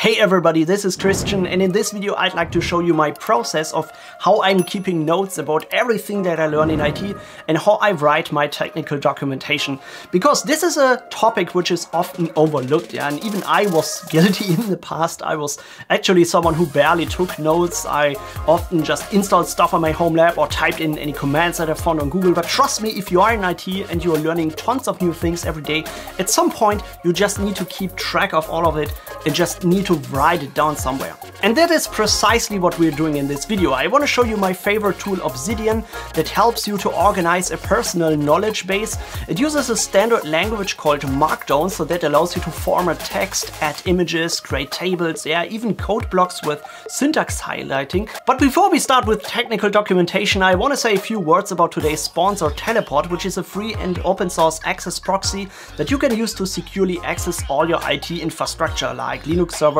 Hey everybody, this is Christian and in this video I'd like to show you my process of how I'm keeping notes about everything that I learn in IT and how I write my technical documentation. Because this is a topic which is often overlooked yeah? and even I was guilty in the past. I was actually someone who barely took notes. I often just installed stuff on my home lab or typed in any commands that I found on Google. But trust me, if you are in IT and you are learning tons of new things every day, at some point you just need to keep track of all of it and just need to write it down somewhere. And that is precisely what we're doing in this video. I want to show you my favorite tool Obsidian that helps you to organize a personal knowledge base. It uses a standard language called Markdown so that allows you to format text, add images, create tables, yeah, even code blocks with syntax highlighting. But before we start with technical documentation, I want to say a few words about today's sponsor Teleport, which is a free and open source access proxy that you can use to securely access all your IT infrastructure like Linux servers,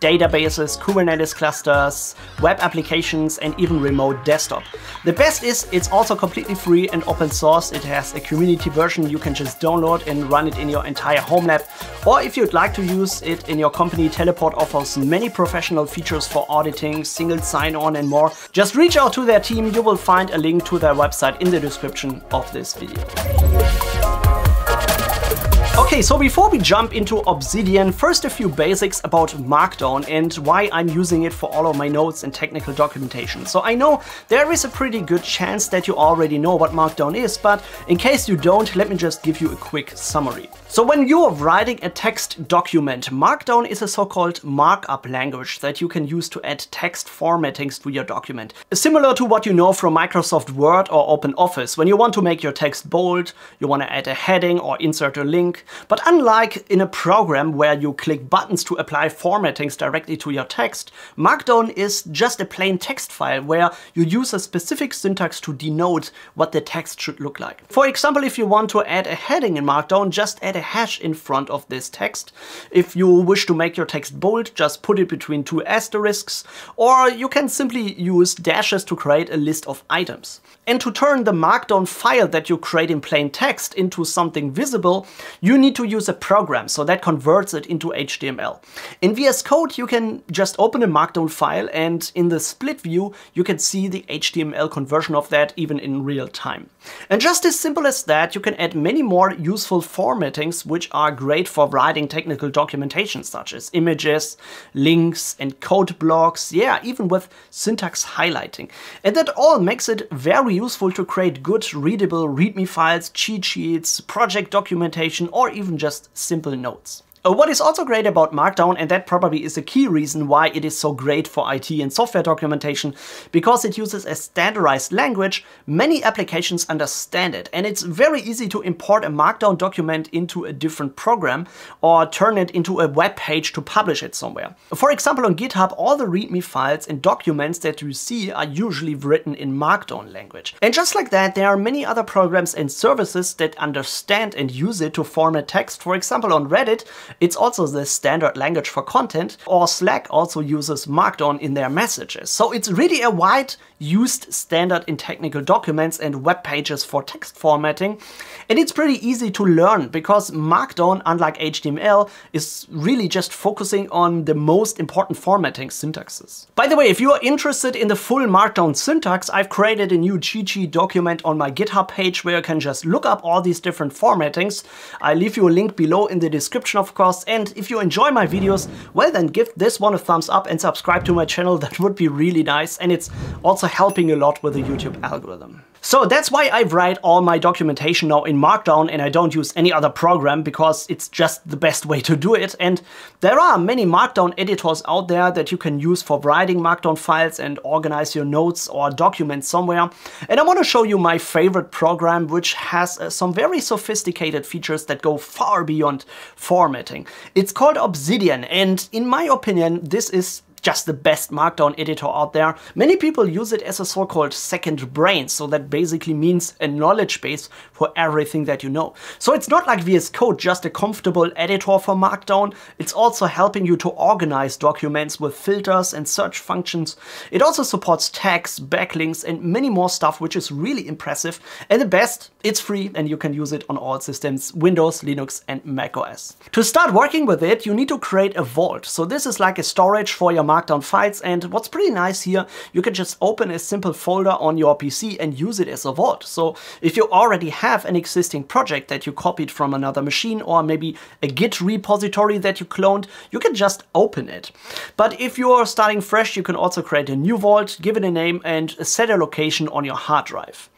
databases, Kubernetes clusters, web applications, and even remote desktop. The best is it's also completely free and open source. It has a community version you can just download and run it in your entire home lab. Or if you'd like to use it in your company, Teleport offers many professional features for auditing, single sign-on and more. Just reach out to their team. You will find a link to their website in the description of this video. Okay, so before we jump into Obsidian, first a few basics about Markdown and why I'm using it for all of my notes and technical documentation. So I know there is a pretty good chance that you already know what Markdown is, but in case you don't, let me just give you a quick summary. So when you are writing a text document, Markdown is a so-called markup language that you can use to add text formattings to your document. Similar to what you know from Microsoft Word or OpenOffice. When you want to make your text bold, you want to add a heading or insert a link. But unlike in a program where you click buttons to apply formattings directly to your text, Markdown is just a plain text file where you use a specific syntax to denote what the text should look like. For example, if you want to add a heading in Markdown, just add a hash in front of this text. If you wish to make your text bold, just put it between two asterisks, or you can simply use dashes to create a list of items. And to turn the markdown file that you create in plain text into something visible, you need to use a program, so that converts it into HTML. In VS Code, you can just open a markdown file and in the split view, you can see the HTML conversion of that even in real time. And just as simple as that, you can add many more useful formattings which are great for writing technical documentation such as images, links and code blocks, yeah, even with syntax highlighting. And that all makes it very useful to create good readable README files, cheat sheets, project documentation or even just simple notes. Uh, what is also great about Markdown, and that probably is a key reason why it is so great for IT and software documentation, because it uses a standardized language, many applications understand it, and it's very easy to import a Markdown document into a different program or turn it into a web page to publish it somewhere. For example, on GitHub, all the README files and documents that you see are usually written in Markdown language. And just like that, there are many other programs and services that understand and use it to format text. For example, on Reddit, it's also the standard language for content, or Slack also uses Markdown in their messages. So it's really a wide used standard in technical documents and web pages for text formatting. And it's pretty easy to learn because Markdown, unlike HTML, is really just focusing on the most important formatting syntaxes. By the way, if you are interested in the full Markdown syntax, I've created a new sheet document on my GitHub page where you can just look up all these different formattings. I leave you a link below in the description, of course. And if you enjoy my videos, well then give this one a thumbs up and subscribe to my channel. That would be really nice. And it's also helping a lot with the YouTube algorithm. So that's why I write all my documentation now in Markdown and I don't use any other program because it's just the best way to do it. And there are many Markdown editors out there that you can use for writing Markdown files and organize your notes or documents somewhere. And I want to show you my favorite program which has uh, some very sophisticated features that go far beyond formatting. It's called Obsidian and in my opinion this is just the best Markdown editor out there. Many people use it as a so-called second brain, so that basically means a knowledge base for everything that you know. So it's not like VS Code, just a comfortable editor for Markdown. It's also helping you to organize documents with filters and search functions. It also supports tags, backlinks, and many more stuff, which is really impressive. And the best, it's free and you can use it on all systems, Windows, Linux, and macOS. To start working with it, you need to create a vault. So this is like a storage for your Markdown files. And what's pretty nice here, you can just open a simple folder on your PC and use it as a vault. So if you already have an existing project that you copied from another machine or maybe a Git repository that you cloned, you can just open it. But if you're starting fresh, you can also create a new vault, give it a name and set a location on your hard drive.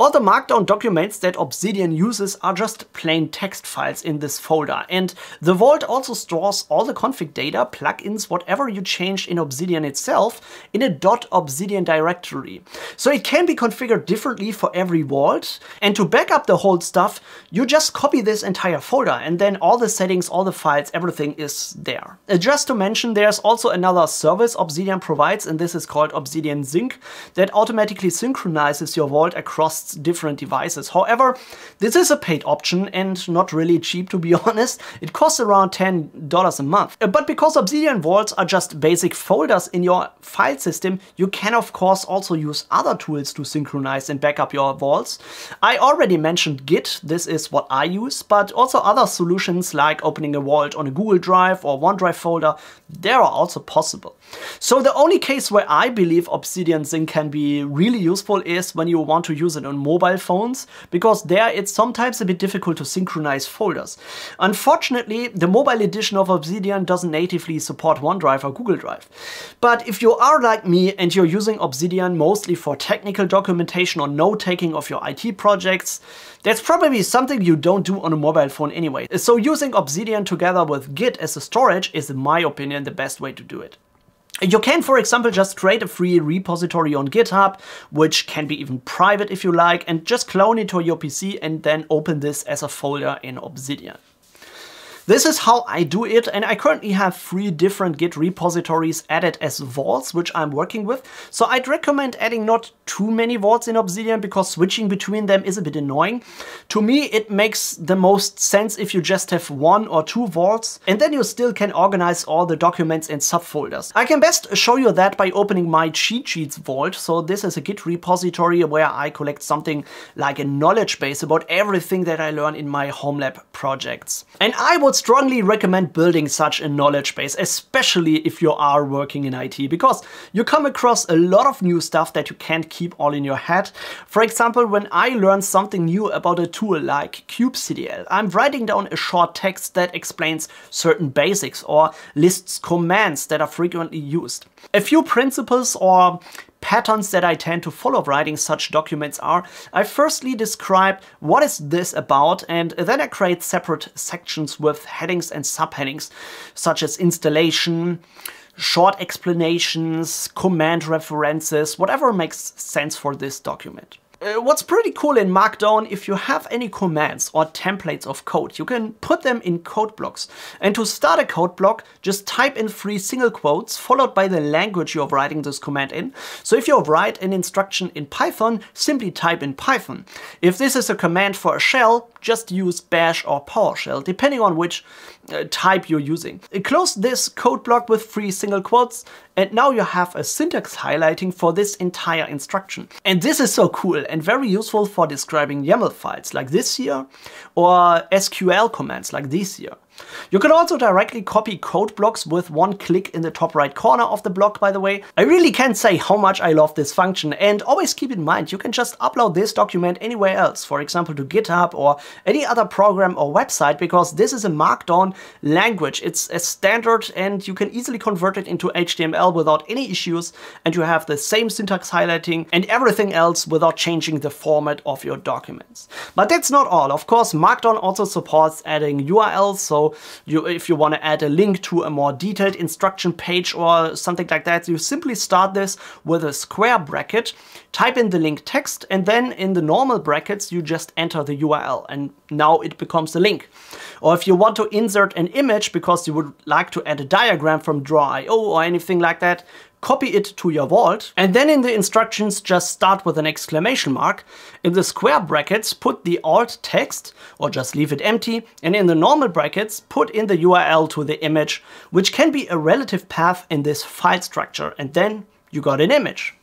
All the markdown documents that Obsidian uses are just plain text files in this folder. And the Vault also stores all the config data, plugins, whatever you changed in Obsidian itself in a .obsidian directory. So it can be configured differently for every Vault. And to back up the whole stuff, you just copy this entire folder and then all the settings, all the files, everything is there. Uh, just to mention, there's also another service Obsidian provides and this is called Obsidian Sync that automatically synchronizes your Vault across different devices. However, this is a paid option and not really cheap to be honest. It costs around $10 a month. Uh, but because Obsidian Vaults are just basic folders in your file system, you can of course also use other tools to synchronize and back up your vaults. I already mentioned Git, this is what I use, but also other solutions like opening a vault on a Google Drive or OneDrive folder, they are also possible. So the only case where I believe Obsidian Sync can be really useful is when you want to use it on mobile phones, because there it's sometimes a bit difficult to synchronize folders. Unfortunately, the mobile edition of Obsidian doesn't natively support OneDrive or Google Drive. But if you are like me and you're using Obsidian mostly for technical documentation or note-taking of your IT projects, that's probably something you don't do on a mobile phone anyway. So using Obsidian together with Git as a storage is in my opinion the best way to do it. You can, for example, just create a free repository on GitHub, which can be even private if you like, and just clone it to your PC and then open this as a folder in Obsidian. This is how I do it and I currently have three different Git repositories added as vaults which I'm working with. So I'd recommend adding not too many vaults in Obsidian because switching between them is a bit annoying. To me it makes the most sense if you just have one or two vaults and then you still can organize all the documents in subfolders. I can best show you that by opening my cheat sheets vault. So this is a Git repository where I collect something like a knowledge base about everything that I learn in my home lab projects. And I would strongly recommend building such a knowledge base, especially if you are working in IT, because you come across a lot of new stuff that you can't keep all in your head. For example, when I learn something new about a tool like kubectl, I'm writing down a short text that explains certain basics or lists commands that are frequently used. A few principles or patterns that I tend to follow writing such documents are, I firstly describe what is this about and then I create separate sections with headings and subheadings such as installation, short explanations, command references, whatever makes sense for this document. Uh, what's pretty cool in Markdown, if you have any commands or templates of code, you can put them in code blocks. And to start a code block, just type in three single quotes followed by the language you're writing this command in. So if you write an instruction in Python, simply type in Python. If this is a command for a shell, just use bash or PowerShell, depending on which uh, type you're using. Close this code block with three single quotes and now you have a syntax highlighting for this entire instruction. And this is so cool and very useful for describing YAML files like this here or SQL commands like these here. You can also directly copy code blocks with one click in the top right corner of the block, by the way. I really can't say how much I love this function and always keep in mind you can just upload this document anywhere else, for example to GitHub or any other program or website because this is a markdown language. It's a standard and you can easily convert it into HTML without any issues and you have the same syntax highlighting and everything else without changing the format of your documents. But that's not all. Of course, Markdown also supports adding URLs, so You, if you want to add a link to a more detailed instruction page or something like that, you simply start this with a square bracket, type in the link text, and then in the normal brackets, you just enter the URL and now it becomes a link. Or if you want to insert an image because you would like to add a diagram from Draw.io or anything like that, copy it to your vault, and then in the instructions just start with an exclamation mark. In the square brackets, put the alt text, or just leave it empty, and in the normal brackets, put in the URL to the image, which can be a relative path in this file structure, and then you got an image.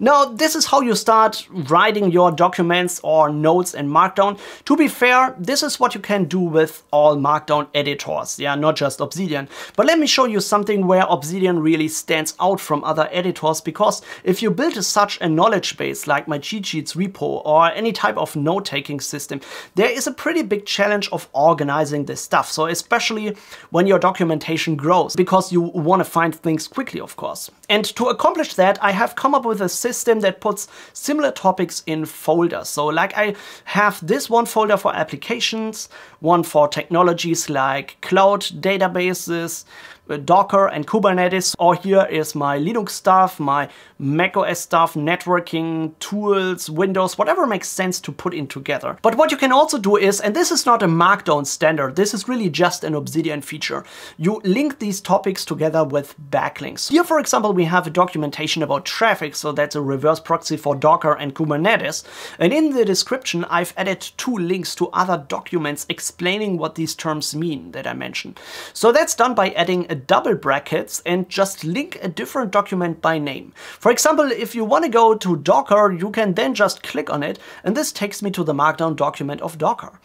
Now, this is how you start writing your documents or notes in Markdown. To be fair, this is what you can do with all Markdown editors, yeah, not just Obsidian. But let me show you something where Obsidian really stands out from other editors, because if you build such a knowledge base like my cheat sheets repo or any type of note-taking system, there is a pretty big challenge of organizing this stuff. So especially when your documentation grows, because you want to find things quickly, of course. And to accomplish that, I have come up with a system that puts similar topics in folders. So like I have this one folder for applications, one for technologies like cloud databases, Docker and Kubernetes, or here is my Linux stuff, my macOS stuff, networking, tools, Windows, whatever makes sense to put in together. But what you can also do is, and this is not a Markdown standard, this is really just an Obsidian feature, you link these topics together with backlinks. Here, for example, we have a documentation about Traefik, so that's a reverse proxy for Docker and Kubernetes. And in the description, I've added two links to other documents explaining what these terms mean that I mentioned. So that's done by adding a double brackets and just link a different document by name. For example, if you want to go to Docker, you can then just click on it and this takes me to the Markdown document of Docker.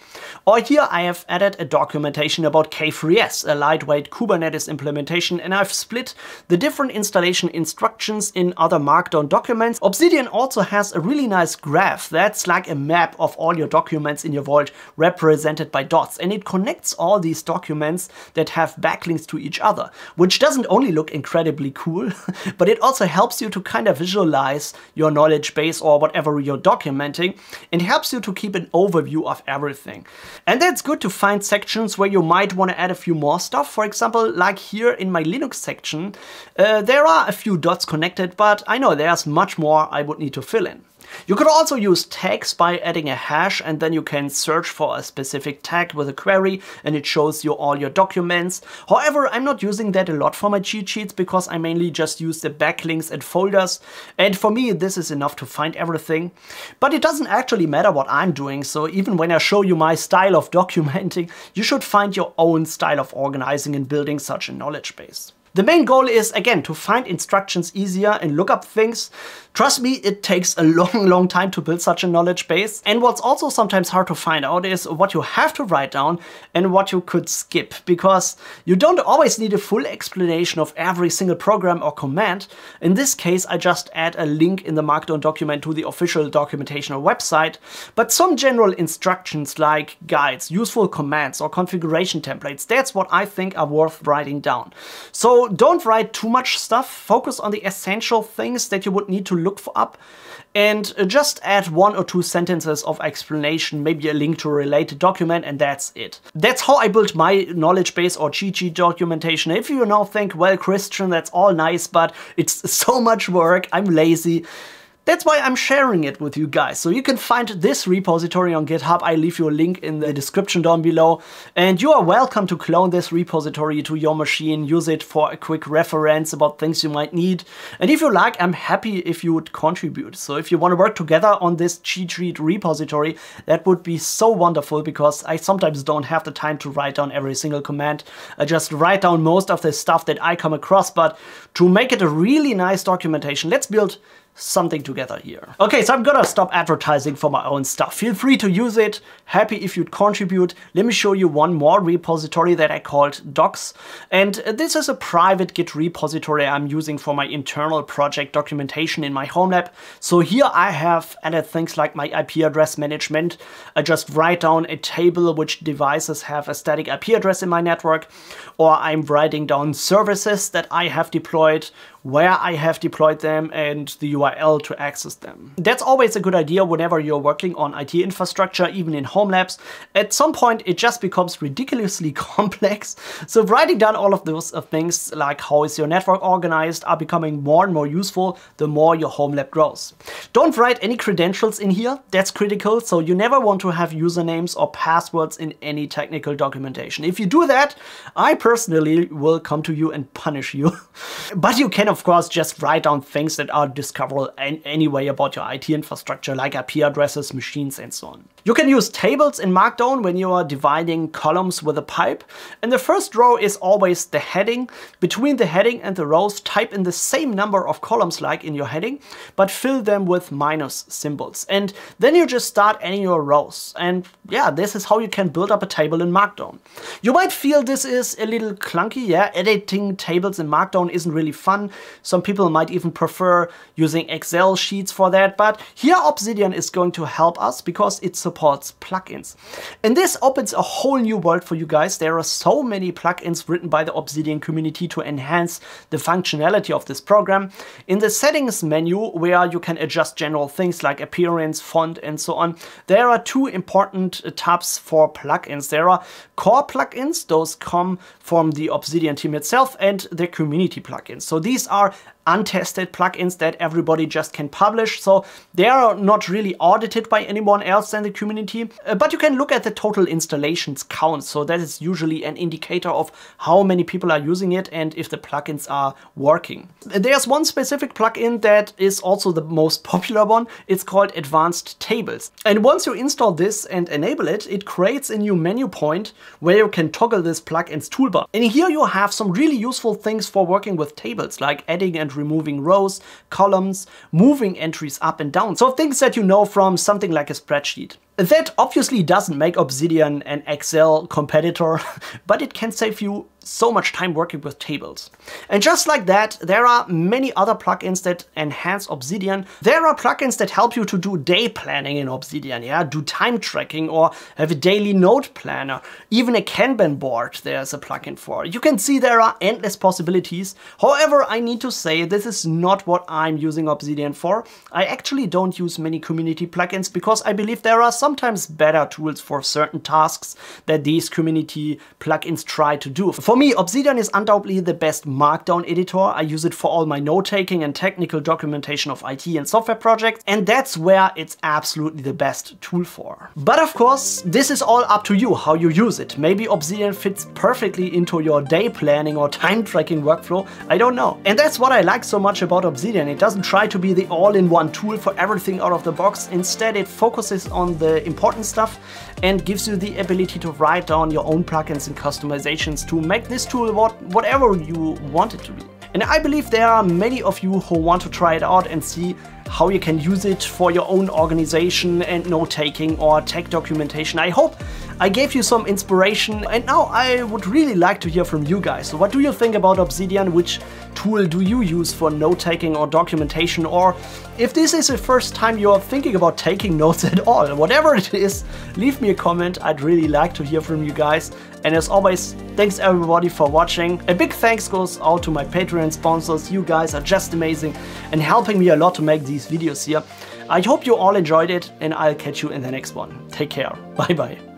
Or here I have added a documentation about K3s, a lightweight Kubernetes implementation, and I've split the different installation instructions in other Markdown documents. Obsidian also has a really nice graph that's like a map of all your documents in your vault represented by dots and it connects all these documents that have backlinks to each other which doesn't only look incredibly cool, but it also helps you to kind of visualize your knowledge base or whatever you're documenting and helps you to keep an overview of everything. And that's good to find sections where you might want to add a few more stuff. For example, like here in my Linux section, uh, there are a few dots connected, but I know there's much more I would need to fill in. You could also use tags by adding a hash and then you can search for a specific tag with a query and it shows you all your documents. However, I'm not using that a lot for my cheat sheets because I mainly just use the backlinks and folders and for me this is enough to find everything. But it doesn't actually matter what I'm doing, so even when I show you my style of documenting, you should find your own style of organizing and building such a knowledge base. The main goal is, again, to find instructions easier and look up things. Trust me, it takes a long, long time to build such a knowledge base. And what's also sometimes hard to find out is what you have to write down and what you could skip, because you don't always need a full explanation of every single program or command. In this case, I just add a link in the Markdown document to the official documentation or website, but some general instructions like guides, useful commands, or configuration templates, that's what I think are worth writing down. So don't write too much stuff, focus on the essential things that you would need to look for up and uh, just add one or two sentences of explanation, maybe a link to a related document, and that's it. That's how I built my knowledge base or cheat sheet documentation. If you now think, well, Christian, that's all nice, but it's so much work, I'm lazy, that's why I'm sharing it with you guys. So you can find this repository on GitHub. I leave you a link in the description down below. And you are welcome to clone this repository to your machine, use it for a quick reference about things you might need. And if you like, I'm happy if you would contribute. So if you want to work together on this cheat sheet repository, that would be so wonderful because I sometimes don't have the time to write down every single command. I just write down most of the stuff that I come across, but to make it a really nice documentation, let's build something together here. Okay, so I'm gonna stop advertising for my own stuff. Feel free to use it. Happy if you'd contribute. Let me show you one more repository that I called docs. And uh, this is a private Git repository I'm using for my internal project documentation in my home lab. So here I have added things like my IP address management. I just write down a table which devices have a static IP address in my network. Or I'm writing down services that I have deployed, where I have deployed them, and the URL to access them. That's always a good idea whenever you're working on IT infrastructure, even in home labs. At some point, it just becomes ridiculously complex. So writing down all of those uh, things, like how is your network organized, are becoming more and more useful the more your home lab grows. Don't write any credentials in here. That's critical. So you never want to have usernames or passwords in any technical documentation. If you do that, I personally will come to you and punish you. but you can, of course, just write down things that are discoverable anyway about your IT infrastructure, like IP addresses, machines, and so on. You can use tables in Markdown when you are dividing columns with a pipe. And the first row is always the heading. Between the heading and the rows, type in the same number of columns like in your heading, but fill them with minus symbols. And then you just start adding your rows. And yeah, this is how you can build up a table in Markdown. You might feel this is a little clunky, yeah, editing tables in Markdown isn't really fun. Some people might even prefer using Excel sheets for that, but here Obsidian is going to help us because it supports plugins. And this opens a whole new world for you guys. There are so many plugins written by the Obsidian community to enhance the functionality of this program. In the settings menu, where you can adjust general things like appearance, font, and so on, there are two important tabs for plugins. There are core plugins, those come from the Obsidian team itself, and the community plugins. So these are untested plugins that everybody just can publish. So they are not really audited by anyone else in the community, uh, but you can look at the total installations count. So that is usually an indicator of how many people are using it and if the plugins are working. There's one specific plugin that is also the most popular one. It's called Advanced Tables. And once you install this and enable it, it creates a new menu point where you can toggle this plugin's toolbar. And here you have some really useful things for working with tables like adding and removing rows, columns, moving entries up and down. So things that you know from something like a spreadsheet. That obviously doesn't make Obsidian an Excel competitor, but it can save you so much time working with tables. And just like that, there are many other plugins that enhance Obsidian. There are plugins that help you to do day planning in Obsidian, yeah, do time tracking or have a daily note planner. Even a Kanban board there's a plugin for. You can see there are endless possibilities. However, I need to say this is not what I'm using Obsidian for. I actually don't use many community plugins because I believe there are sometimes better tools for certain tasks that these community plugins try to do. For me, Obsidian is undoubtedly the best Markdown editor. I use it for all my note-taking and technical documentation of IT and software projects, and that's where it's absolutely the best tool for. But of course, this is all up to you, how you use it. Maybe Obsidian fits perfectly into your day planning or time tracking workflow, I don't know. And that's what I like so much about Obsidian. It doesn't try to be the all-in-one tool for everything out of the box. Instead, it focuses on the important stuff and gives you the ability to write down your own plugins and customizations to make this tool what, whatever you want it to be. And I believe there are many of you who want to try it out and see how you can use it for your own organization and note-taking or tech documentation. I hope I gave you some inspiration and now I would really like to hear from you guys. So what do you think about Obsidian? Which tool do you use for note-taking or documentation? Or if this is the first time you're thinking about taking notes at all, whatever it is, leave me a comment. I'd really like to hear from you guys. And as always, thanks everybody for watching. A big thanks goes out to my Patreon sponsors. You guys are just amazing and helping me a lot to make these videos here. I hope you all enjoyed it and I'll catch you in the next one. Take care. Bye bye.